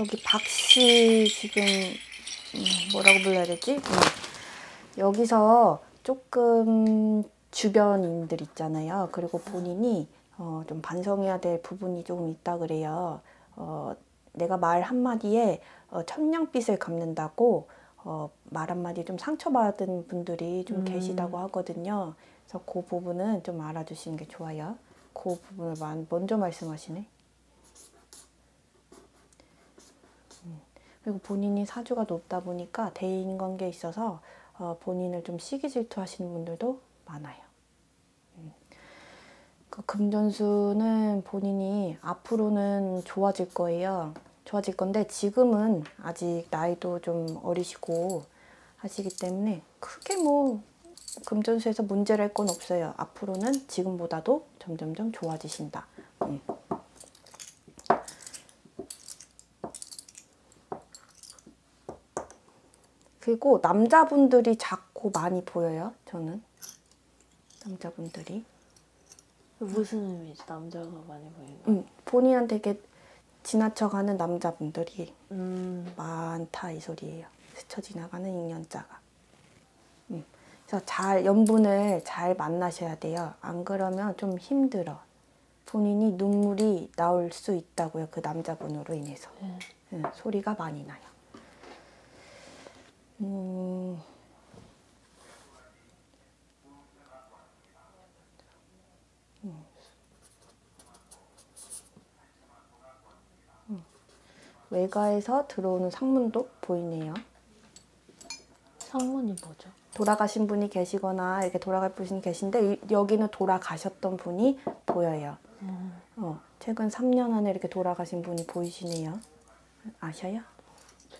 여기 박씨 지금 음, 뭐라고 불러야 되지? 음. 여기서 조금 주변인들 있잖아요. 그리고 본인이 어, 좀 반성해야 될 부분이 조금 있다 그래요. 어, 내가 말 한마디에 어, 천냥빚을 갚는다고 어, 말 한마디 좀 상처받은 분들이 좀 음. 계시다고 하거든요. 그래서 그 부분은 좀 알아주시는 게 좋아요. 그 부분을 만- 먼저 말씀하시네. 그리고 본인이 사주가 높다 보니까 대인 관계에 있어서 어, 본인을 좀 시기 질투하시는 분들도 많아요. 음. 그 금전수는 본인이 앞으로는 좋아질 거예요. 좋아질 건데 지금은 아직 나이도 좀 어리시고 하시기 때문에 크게 뭐 금전수에서 문제랄 건 없어요. 앞으로는 지금보다도 점점점 좋아지신다. 음. 그리고 남자분들이 자꾸 많이 보여요. 저는 남자분들이 무슨 의미지? 남자가 많이 보이는 거. 음, 본인한테 이렇게 지나쳐가는 남자분들이 음. 많다 이 소리예요. 스쳐 지나가는 인연자가. 음, 그래서 잘 연분을 잘 만나셔야 돼요. 안 그러면 좀 힘들어. 본인이 눈물이 나올 수 있다고요. 그 남자분으로 인해서. 네. 음, 소리가 많이 나요. 음, 음. 음. 외가에서 들어오는 상문도 보이네요. 상문이 뭐죠? 돌아가신 분이 계시거나 이렇게 돌아갈 분이 계신데 이- 여기는 돌아가셨던 분이 보여요. 음. 어, 최근 3년 안에 이렇게 돌아가신 분이 보이시네요. 아셔요?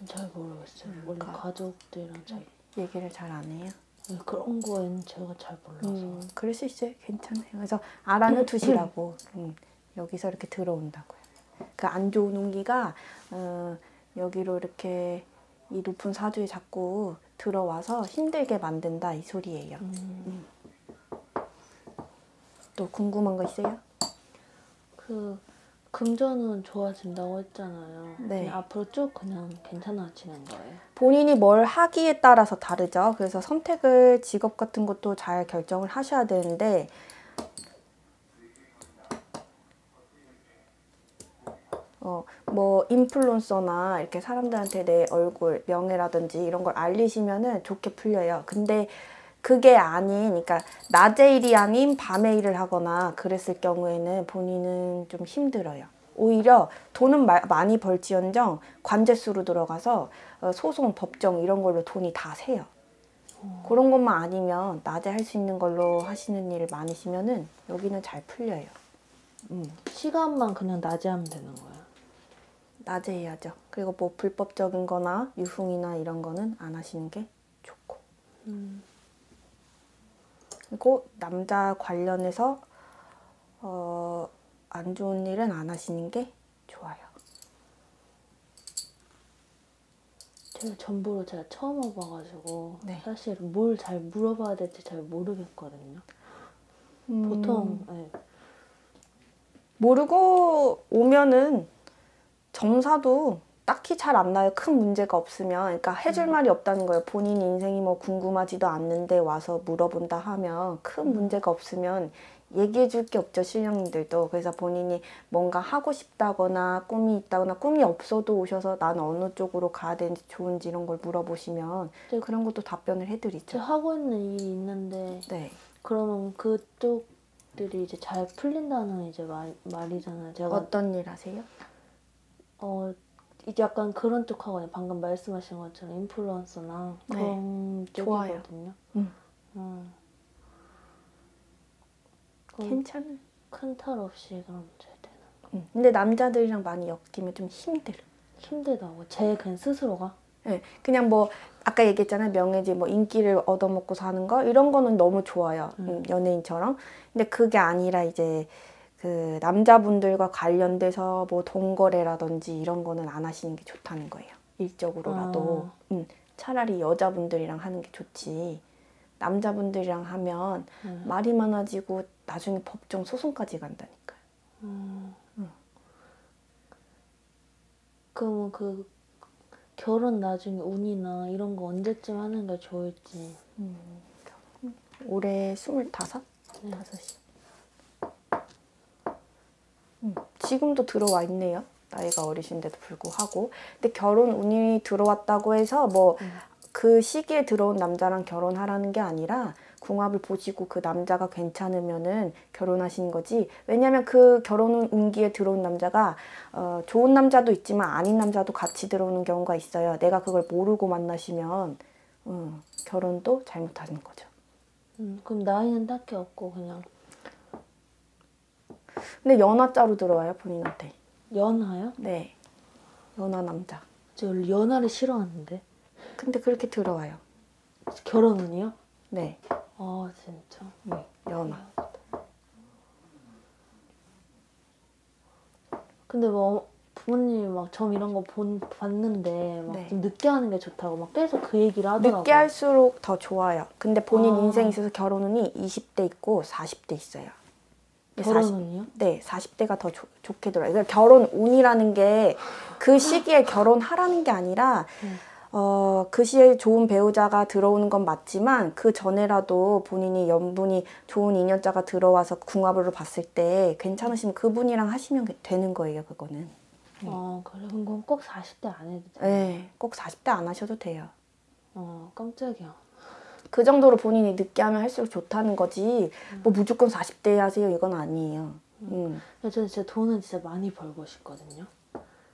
전잘 모르겠어요. 원래 가- 가족들이랑 잘 얘기를 잘안 해요. 네, 그런 거에는 제가 잘 몰라서. 음, 그럴 수 있어요. 괜찮아요. 그래서 알아는 두시라고. 음, 여기서 이렇게 들어온다고요. 그 안 좋은 운기가 어, 여기로 이렇게 이 높은 사주에 자꾸 들어와서 힘들게 만든다 이 소리예요. 음. 또 궁금한 거 있어요? 그 금전은 좋아진다고 했잖아요. 네. 앞으로 쭉 그냥 괜찮아지는 거예요. 본인이 뭘 하기에 따라서 다르죠. 그래서 선택을 직업 같은 것도 잘 결정을 하셔야 되는데 어, 뭐 인플루언서나 이렇게 사람들한테 내 얼굴, 명예라든지 이런 걸 알리시면은 좋게 풀려요. 근데 그게 아닌, 그러니까 낮에 일이 아닌 밤에 일을 하거나 그랬을 경우에는 본인은 좀 힘들어요. 오히려 돈은 마- 많이 벌지언정 관제수로 들어가서 어, 소송, 법정 이런 걸로 돈이 다 새요. 그런 것만 아니면 낮에 할 수 있는 걸로 하시는 일 많으시면은 여기는 잘 풀려요. 음. 시간만 그냥 낮에 하면 되는 거예요. 낮에 해야죠. 그리고 뭐 불법적인 거나 유흥이나 이런 거는 안 하시는 게 좋고. 음. 그리고 남자 관련해서 어, 안 좋은 일은 안 하시는 게 좋아요. 제가 전보를 제가 처음 와봐가지고 네. 사실 뭘 잘 물어봐야 될지 잘 모르겠거든요. 음, 보통 네. 모르고 오면은 점사도 딱히 잘 안 나요. 큰 문제가 없으면. 그러니까 해줄 말이 없다는 거예요. 본인 인생이 뭐 궁금하지도 않는데 와서 물어본다 하면 큰 문제가 없으면 얘기해 줄 게 없죠. 신령님들도. 그래서 본인이 뭔가 하고 싶다거나 꿈이 있다거나 꿈이 없어도 오셔서 나는 어느 쪽으로 가야 되는지 좋은지 이런 걸 물어보시면 네. 그런 것도 답변을 해드리죠. 하고 있는 일이 있는데 네. 그러면 그쪽들이 이제 잘 풀린다는 이제 말, 말이잖아요. 제가 어떤 일 하세요? 어 이제 약간 그런 쪽 하거든요. 방금 말씀하신 것처럼 인플루언서나 네. 그런 좋아요. 쪽이거든요. 음. 음. 그럼 괜찮아요. 큰탈 없이 그럼 잘 되는. 음. 근데 남자들이랑 많이 엮이면 좀 힘들어. 힘들다고 제 그냥 스스로가 네, 그냥 뭐 아까 얘기했잖아요 명예지 뭐 인기를 얻어먹고 사는 거 이런 거는 너무 좋아요 음. 음, 연예인처럼 근데 그게 아니라 이제 그 남자분들과 관련돼서 뭐 동거래라든지 이런 거는 안 하시는 게 좋다는 거예요 일적으로라도 아. 음, 차라리 여자분들이랑 하는 게 좋지 남자분들이랑 하면 음. 말이 많아지고 나중에 법정 소송까지 간다니까요 음. 그러면 그 결혼 나중에 운이나 이런 거 언제쯤 하는 게 좋을지. 올해 스물다섯? 네. 다섯이. 음, 지금도 들어와 있네요. 나이가 어리신데도 불구하고. 근데 결혼 운이 들어왔다고 해서 뭐 그 시기에 들어온 남자랑 결혼하라는 게 아니라 궁합을 보시고 그 남자가 괜찮으면은 결혼하시는 거지. 왜냐면 그 결혼 운기에 들어온 남자가 어, 좋은 남자도 있지만 아닌 남자도 같이 들어오는 경우가 있어요. 내가 그걸 모르고 만나시면 음, 결혼도 잘못하는 거죠. 음, 그럼 나이는 딱히 없고 그냥 근데 연하자로 들어와요 본인한테. 연하요? 네. 연하 남자. 저 연하를 싫어하는데 근데 그렇게 들어와요. 결혼은요? 네. 아 진짜. 네. 연하. 근데 뭐 부모님이 막 점 이런 거 본, 봤는데 막 네. 좀 늦게 하는 게 좋다고 막 계속 그 얘기를 하더라고요. 늦게 할수록 더 좋아요. 근데 본인 아. 인생에 있어서 결혼운이 20대 있고 40대 있어요. 근데 40 결혼은요? 네, 40대가 더 좋- 좋게 들어요. 그러니까 결혼 운이라는 게 그 시기에 결혼하라는 게 아니라 네. 어, 그 시에 좋은 배우자가 들어오는 건 맞지만 그 전에라도 본인이 연분이 좋은 인연자가 들어와서 궁합으로 봤을 때 괜찮으시면 그분이랑 하시면 되는 거예요, 그거는. 아 그래 그럼 그건 꼭 40대 안 해도 돼. 네, 꼭 40대 안 하셔도 돼요. 어 깜짝이야. 그 정도로 본인이 늦게 하면 할수록 좋다는 거지. 뭐 무조건 40대에 하세요 이건 아니에요. 음. 근데 저는 진짜 돈은 진짜 많이 벌고 싶거든요.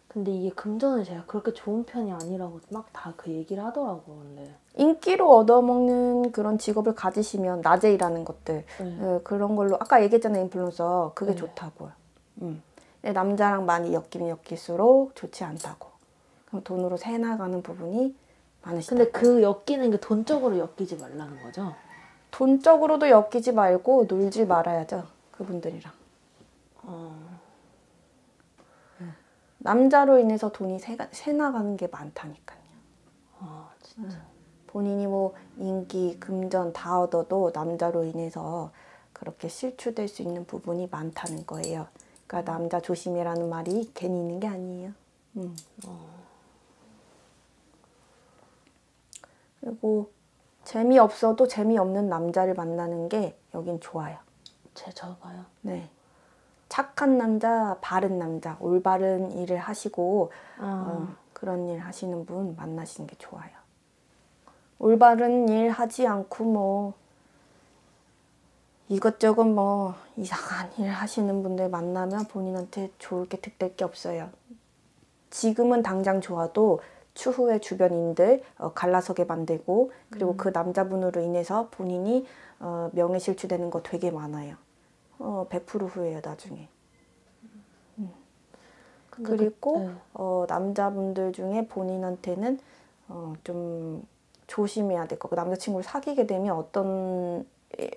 근데 이게 금전은 제가 그렇게 좋은 편이 아니라고 막 다 그 얘기를 하더라고요. 근데 인기로 얻어먹는 그런 직업을 가지시면 낮에 일하는 것들 네. 어, 그런 걸로 아까 얘기했잖아요 인플루언서 그게 네. 좋다고요. 음. 남자랑 많이 엮이면 엮일수록 좋지 않다고. 그럼 돈으로 새 나가는 부분이 많으시다. 근데 그 엮이는 게 돈적으로 엮이지 말라는 거죠. 돈적으로도 엮이지 말고 놀지 말아야죠 그분들이랑. 어. 남자로 인해서 돈이 새, 새 나가는 게 많다니까요. 아 진짜. 본인이 뭐 인기, 금전 다 얻어도 남자로 인해서 그렇게 실추될 수 있는 부분이 많다는 거예요. 그러니까 남자 조심해라는 말이 괜히 있는 게 아니에요. 음. 그리고 재미없어도 재미없는 남자를 만나는 게 여긴 좋아요. 제 저가요. 네. 착한 남자, 바른 남자, 올바른 일을 하시고 아. 어, 그런 일 하시는 분 만나시는 게 좋아요. 올바른 일 하지 않고 뭐 이것저것 뭐 이상한 일 하시는 분들 만나면 본인한테 좋을 게 득될 게 없어요. 지금은 당장 좋아도 추후에 주변인들 어, 갈라서게 만들고 그리고 그 남자분으로 인해서 본인이 어, 명예실추되는 거 되게 많아요. 어, 100% 후회해요 나중에. 근데 그리고 그, 네. 어, 남자분들 중에 본인한테는 어, 좀 조심해야 될 거고 남자친구를 사귀게 되면 어떤 에,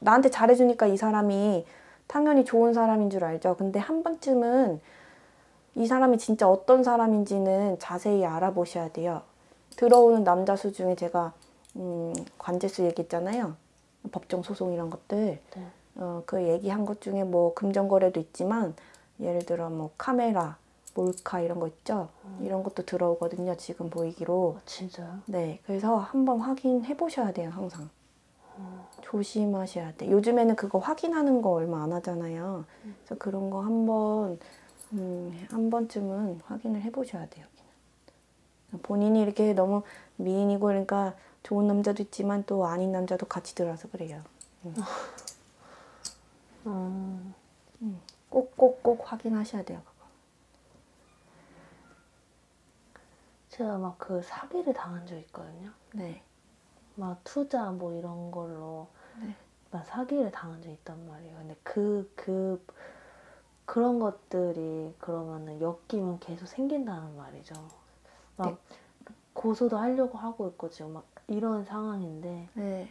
나한테 잘해주니까 이 사람이 당연히 좋은 사람인 줄 알죠. 근데 한 번쯤은 이 사람이 진짜 어떤 사람인지는 자세히 알아보셔야 돼요. 들어오는 남자 수 중에 제가 음, 관제수 얘기했잖아요. 법정 소송 이런 것들. 네. 어, 그 얘기한 것 중에 뭐 금전거래도 있지만 예를 들어 뭐 카메라, 몰카 이런 거 있죠. 이런 것도 들어오거든요. 지금 보이기로. 어, 진짜요? 네, 그래서 한번 확인해 보셔야 돼요. 항상. 조심하셔야 돼. 요즘에는 그거 확인하는 거 얼마 안 하잖아요. 그래서 그런 거 한번 음, 한 번쯤은 확인을 해 보셔야 돼요. 본인이 이렇게 너무 미인이고 그러니까 좋은 남자도 있지만 또 아닌 남자도 같이 들어와서 그래요. 어. 꼭꼭꼭 확인하셔야 돼요. 그거. 제가 막 그 사기를 당한 적 있거든요. 네. 막 투자 뭐 이런 걸로 네. 막 사기를 당한 적 있단 말이에요. 근데 그, 그, 그런 것들이 그러면은 엮이면 계속 생긴다는 말이죠. 막 네. 고소도 하려고 하고 있고 지금 막 이런 상황인데 네.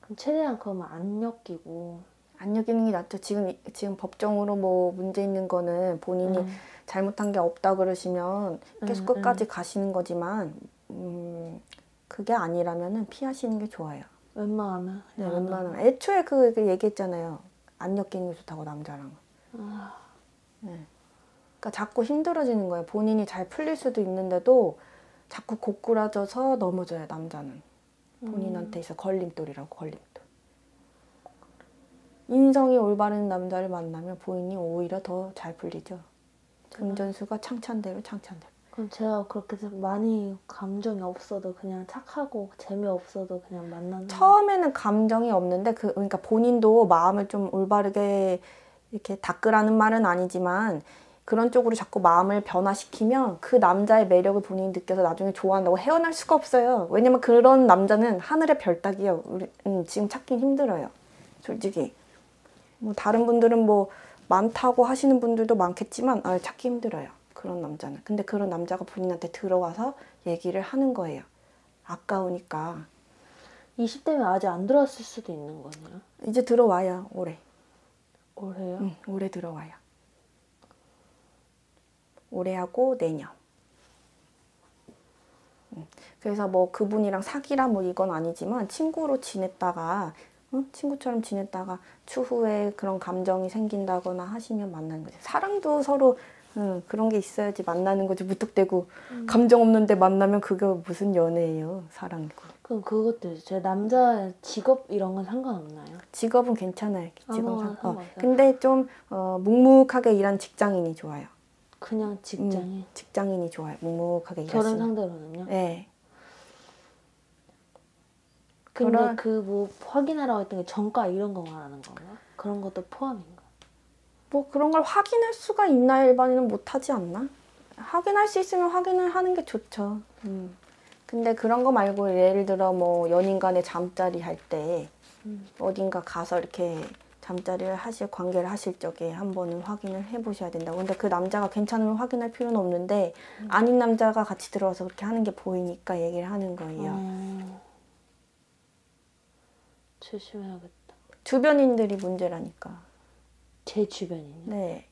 그럼 최대한 그러면 안 엮이고 안 여기는 게 낫죠. 지금 지금 법정으로 뭐 문제 있는 거는 본인이 음, 잘못한 게 없다 그러시면 계속 음, 끝까지 가시는 거지만 음, 그게 아니라면은 피하시는 게 좋아요. 웬만하면 네, 안 웬만하면 애초에 그, 그 얘기했잖아요. 안 엮이는 게 좋다고 남자랑. 아, 네. 그러니까 자꾸 힘들어지는 거예요. 본인이 잘 풀릴 수도 있는데도 자꾸 고꾸라져서 넘어져요, 남자는. 본인한테 있어 걸림돌이라고 걸림돌. 인성이 올바른 남자를 만나면 본인이 오히려 더 잘 풀리죠. 운전수가 창찬대로 창찬대로. 그럼 제가 그렇게 많이 감정이 없어도 그냥 착하고 재미없어도 그냥 만나는 처음에는 감정이 없는데 그 그러니까 본인도 마음을 좀 올바르게 이렇게 닦으라는 말은 아니지만 그런 쪽으로 자꾸 마음을 변화시키면 그 남자의 매력을 본인이 느껴서 나중에 좋아한다고 헤어날 수가 없어요. 왜냐면 그런 남자는 하늘의 별. 우리 음, 지금 찾긴 힘들어요. 솔직히 뭐 다른 분들은 뭐 많다고 하시는 분들도 많겠지만 아, 찾기 힘들어요. 그런 남자는. 근데 그런 남자가 본인한테 들어와서 얘기를 하는 거예요. 아까우니까 20대면 아직 안 들어왔을 수도 있는 거네요. 이제 들어와요. 올해. 올해요? 응, 올해 들어와요. 올해하고 내년. 응, 그래서 뭐 그분이랑 사귀라 뭐 이건 아니지만 친구로 지냈다가 응? 친구처럼 지냈다가 추후에 그런 감정이 생긴다거나 하시면 만나는 거죠. 사랑도 서로 응, 그런 게 있어야지 만나는 거지 무턱대고 감정 없는데 만나면 그게 무슨 연애예요 사랑이고 그럼 그것도. 제 남자 직업 이런 건 상관없나요? 직업은 괜찮아요 지금 아무거나 상- 어? 근데 좀 어, 묵묵하게 일하는 직장인이 좋아요 그냥 직장에 직장인이 좋아요 묵묵하게 저런 일하시는 상대로는요? 네 근데 그런- 그뭐 확인하라고 했던 게 정가 이런 거 말하는 건가? 그런 것도 포함인가? 뭐 그런 걸 확인할 수가 있나 일반인은 못하지 않나? 확인할 수 있으면 확인을 하는 게 좋죠. 음. 근데 그런 거 말고 예를 들어 뭐 연인 간에 잠자리 할때 음. 어딘가 가서 이렇게 잠자리를 하실 관계를 하실 적에 한 번은 확인을 해보셔야 된다고. 근데 그 남자가 괜찮으면 확인할 필요는 없는데 아닌 남자가 같이 들어와서 그렇게 하는 게 보이니까 얘기를 하는 거예요. 어... 조심해야겠다. 주변인들이 문제라니까. 제 주변이요. 네.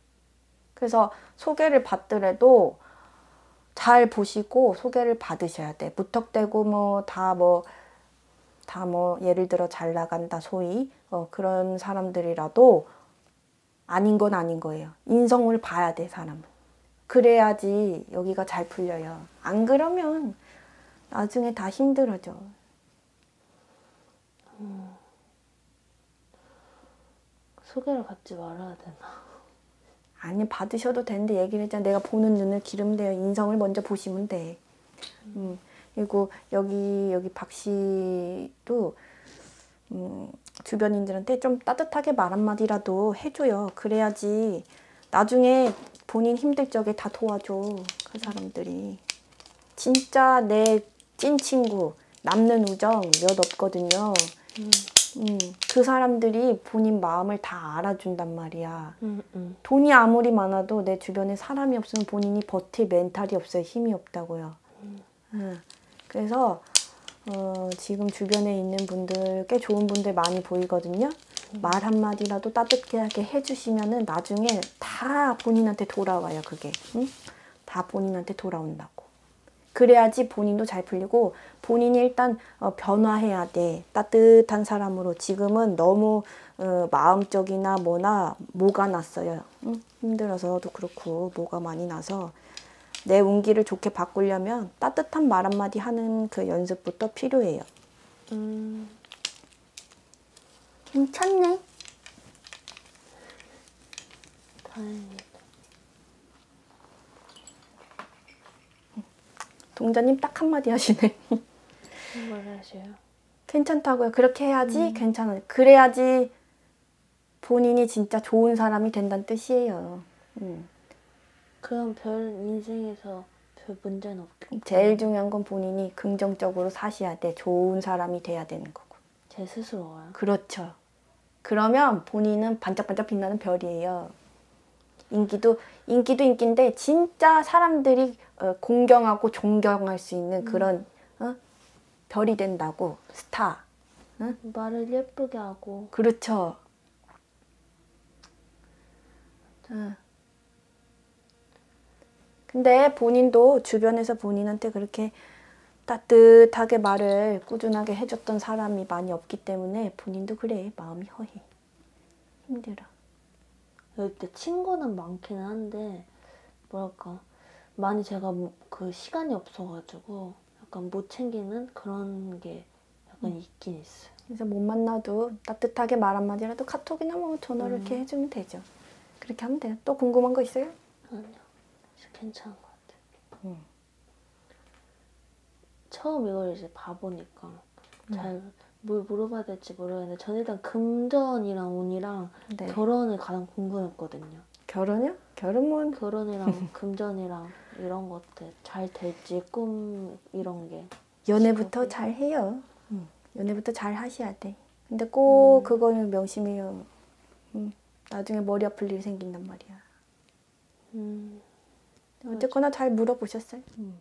그래서 소개를 받더라도 잘 보시고 소개를 받으셔야 돼. 무턱대고 뭐 다 뭐다뭐 예를 들어 잘 나간다 소위 어, 그런 사람들이라도 아닌 건 아닌 거예요. 인성을 봐야 돼 사람은. 그래야지 여기가 잘 풀려요. 안 그러면 나중에 다 힘들어져. 소개를 받지 말아야 되나? 아니 받으셔도 되는데 얘기를 했잖아. 내가 보는 눈을 기름대요. 인성을 먼저 보시면 돼. 음, 그리고 여기 여기 박 씨도 음, 주변인들한테 좀 따뜻하게 말 한마디라도 해줘요. 그래야지 나중에 본인 힘들 적에 다 도와줘. 그 사람들이. 진짜 내 찐 친구 남는 우정 몇 없거든요. 음, 음, 그 사람들이 본인 마음을 다 알아준단 말이야. 음, 음. 돈이 아무리 많아도 내 주변에 사람이 없으면 본인이 버틸 멘탈이 없어요. 힘이 없다고요. 응. 그래서 어, 지금 주변에 있는 분들 꽤 좋은 분들 많이 보이거든요. 말 한마디라도 따뜻하게 해주시면은 나중에 다 본인한테 돌아와요. 그게 응? 다 본인한테 돌아온다고. 그래야지 본인도 잘 풀리고 본인이 일단 어, 변화해야 돼. 따뜻한 사람으로 지금은 너무 어, 마음적이나 뭐나 뭐가 났어요. 응? 힘들어서도 그렇고 뭐가 많이 나서 내 운기를 좋게 바꾸려면 따뜻한 말 한마디 하는 그 연습부터 필요해요. 음, 괜찮네. 다행이다. 동자님 딱 한마디 하시네. 뭘 하셔요? 괜찮다고요. 그렇게 해야지 괜찮아요. 그래야지 본인이 진짜 좋은 사람이 된다는 뜻이에요. 음. 그럼 별 인생에서 별 문제는 없겠고 제일 중요한 건 본인이 긍정적으로 사셔야 돼. 좋은 사람이 돼야 되는 거고. 제 스스로가요. 그렇죠. 그러면 본인은 반짝반짝 빛나는 별이에요. 인기도 인기도 인기인데 진짜 사람들이 어, 공경하고 존경할 수 있는 그런 어? 별이 된다고 스타. 말을 예쁘게 하고 그렇죠. 어. 근데 본인도 주변에서 본인한테 그렇게 따뜻하게 말을 꾸준하게 해줬던 사람이 많이 없기 때문에 본인도 그래 마음이 허해 힘들어. 이때 친구는 많기는 한데 뭐랄까 많이 제가 뭐- 그 시간이 없어가지고 약간 못 챙기는 그런 게 약간 음. 있긴 있어요. 그래서 못 만나도 따뜻하게 말 한마디라도 카톡이나 뭐 전화를 음. 이렇게 해주면 되죠. 그렇게 하면 돼요. 또 궁금한 거 있어요? 아니요, 괜찮은 것 같아요. 음. 처음 이걸 이제 봐보니까 음. 잘뭘 물어봐야 될지 모르겠는데 전 일단 금전이랑 운이랑 네. 결혼을 가장 궁금했거든요. 결혼이요? 결혼은 결혼이랑 금전이랑 이런 것들 잘 될지 꿈 이런 게 연애부터? 잘 해요. 연애부터 잘 하셔야 돼. 근데 꼭 음. 그거는 명심해요. 음, 나중에 머리 아플 일이 생긴단 말이야. 음, 어쨌거나 잘 물어보셨어요. 음.